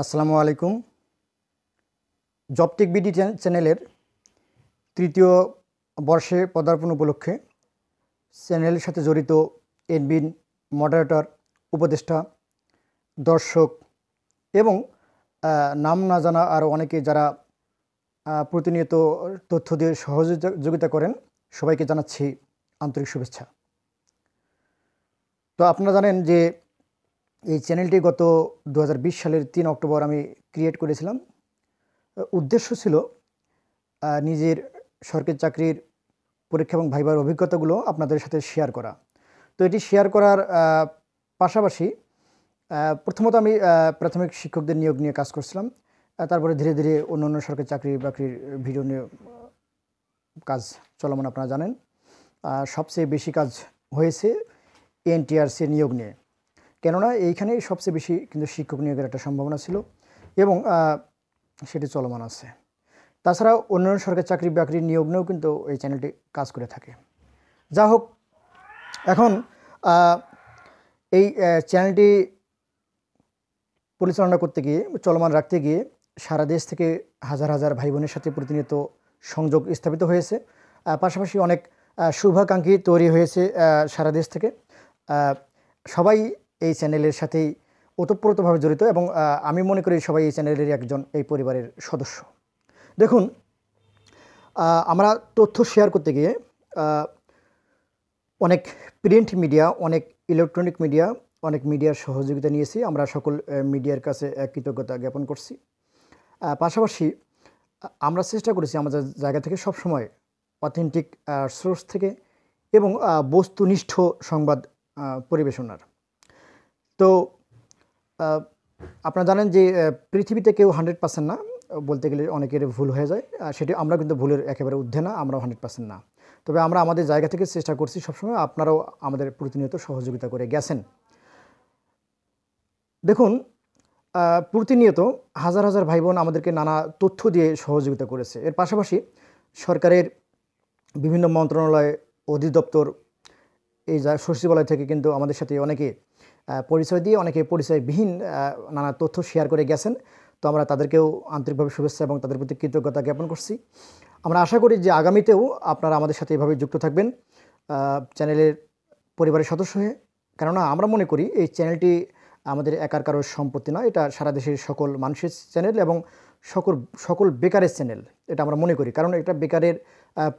আসসালামু আলাইকুম। জবটেক বিডি চ্যানেলের তৃতীয় বর্ষে পদার্পণ উপলক্ষে চ্যানেলের সাথে জড়িত এডমিন মডারেটর, উপদেষ্টা, দর্শক এবং নাম না জানা আরও অনেকে যারা প্রতিনিয়ত তথ্য দিয়ে সহযোগিতা করেন, সবাইকে জানাচ্ছি আন্তরিক শুভেচ্ছা। তো আপনারা জানেন যে এই চ্যানেলটি গত দু হাজার বিশ সালের তিন অক্টোবর আমি ক্রিয়েট করেছিলাম। উদ্দেশ্য ছিল নিজের সরকারি চাকরির পরীক্ষা এবং ভাইবার অভিজ্ঞতাগুলো আপনাদের সাথে শেয়ার করা। তো এটি শেয়ার করার পাশাপাশি প্রথমত আমি প্রাথমিক শিক্ষকদের নিয়োগ নিয়ে কাজ করছিলাম। তারপরে ধীরে ধীরে অন্য অন্য সরকারি চাকরি বাকরির ভিডিও নিয়ে কাজ চলমান আপনারা জানেন। সবচেয়ে বেশি কাজ হয়েছে এনটিআরসি নিয়োগ নিয়ে। কেননা এইখানে সবচেয়ে বেশি কিন্তু শিক্ষক নিয়োগের একটা সম্ভাবনা ছিল এবং সেটি চলমান আছে। তাছাড়া অন্যান্য সরকারি চাকরি বাকরির নিয়োগ নিয়েও কিন্তু এই চ্যানেলটি কাজ করে থাকে। যা হোক, এখন এই চ্যানেলটি পরিচালনা করতে গিয়ে, চলমান রাখতে গিয়ে সারা দেশ থেকে হাজার হাজার ভাই বোনের সাথে প্রতিনিয়ত সংযোগ স্থাপিত হয়েছে। পাশাপাশি অনেক শুভাকাঙ্ক্ষী তৈরি হয়েছে সারা দেশ থেকে। সবাই এই চ্যানেলের সাথেই ওতপ্রোতভাবে জড়িত এবং আমি মনে করি সবাই এই চ্যানেলের একজন, এই পরিবারের সদস্য। দেখুন আমরা তথ্য শেয়ার করতে গিয়ে অনেক প্রিন্ট মিডিয়া, অনেক ইলেকট্রনিক মিডিয়া, অনেক মিডিয়ার সহযোগিতা নিয়েছি। আমরা সকল মিডিয়ার কাছে কৃতজ্ঞতা জ্ঞাপন করছি। পাশাপাশি আমরা চেষ্টা করেছি আমাদের জায়গা থেকে সবসময় অথেন্টিক সোর্স থেকে এবং বস্তুনিষ্ঠ সংবাদ পরিবেশনার। তো আপনারা জানেন যে পৃথিবীতে কেউ হান্ড্রেড পার্সেন্ট না, বলতে গেলে অনেকের ভুল হয়ে যায়। আর সেটি আমরা কিন্তু ভুলের একেবারে ঊর্ধ্বে না, আমরাও হান্ড্রেড পার্সেন্ট না। তবে আমরা আমাদের জায়গা থেকে চেষ্টা করছি সবসময় আপনারাও আমাদের প্রতিনিয়ত সহযোগিতা করে গেছেন। দেখুন প্রতিনিয়ত হাজার হাজার ভাই বোন আমাদেরকে নানা তথ্য দিয়ে সহযোগিতা করেছে। এর পাশাপাশি সরকারের বিভিন্ন মন্ত্রণালয় অধিদপ্তর, এই যা সচিবালয় থেকে কিন্তু আমাদের সাথে অনেকে পরিচয় দিয়ে অনেকে পরিচয়বিহীন নানা তথ্য শেয়ার করে গেছেন। তো আমরা তাদেরকেও আন্তরিকভাবে শুভেচ্ছা এবং তাদের প্রতি কৃতজ্ঞতা জ্ঞাপন করছি। আমরা আশা করি যে আগামীতেও আপনারা আমাদের সাথে এভাবে যুক্ত থাকবেন চ্যানেলের পরিবারের সদস্য হয়ে। কেননা আমরা মনে করি এই চ্যানেলটি আমাদের একার কারোর সম্পত্তি নয়, এটা সারা দেশের সকল মানুষের চ্যানেল এবং সকল সকল বেকারের চ্যানেল, এটা আমরা মনে করি। কারণ এটা বেকারের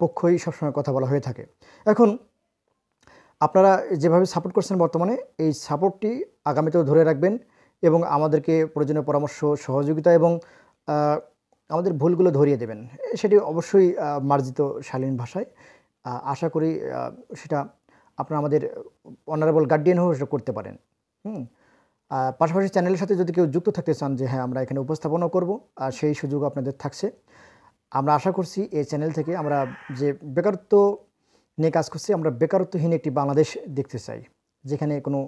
পক্ষই সবসময় কথা বলা হয়ে থাকে। এখন আপনারা যেভাবে সাপোর্ট করছেন বর্তমানে, এই সাপোর্টটি আগামীতেও ধরে রাখবেন এবং আমাদেরকে প্রয়োজনীয় পরামর্শ, সহযোগিতা এবং আমাদের ভুলগুলো ধরিয়ে দেবেন। সেটি অবশ্যই মার্জিত, শালীন ভাষায়। আশা করি সেটা আপনারা আমাদের অনারেবল গার্ডিয়ান হয়েও সেটা করতে পারেন। হুম? পাশাপাশি চ্যানেলের সাথে যদি কেউ যুক্ত থাকতে চান যে হ্যাঁ আমরা এখানে উপস্থাপনও করব আর সেই সুযোগ আপনাদের থাকছে। আমরা আশা করছি, এই চ্যানেল থেকে আমরা যে বেকারত্ব নিয়ে কাজ করছি, আমরা বেকারত্বহীন একটি বাংলাদেশ দেখতে চাই, যেখানে কোনো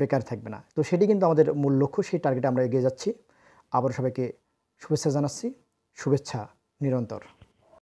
বেকার থাকবে না। তো সেটি কিন্তু আমাদের মূল লক্ষ্য, সেই টার্গেটে আমরা এগিয়ে যাচ্ছি। আবার সবাইকে শুভেচ্ছা জানাচ্ছি। শুভেচ্ছা নিরন্তর।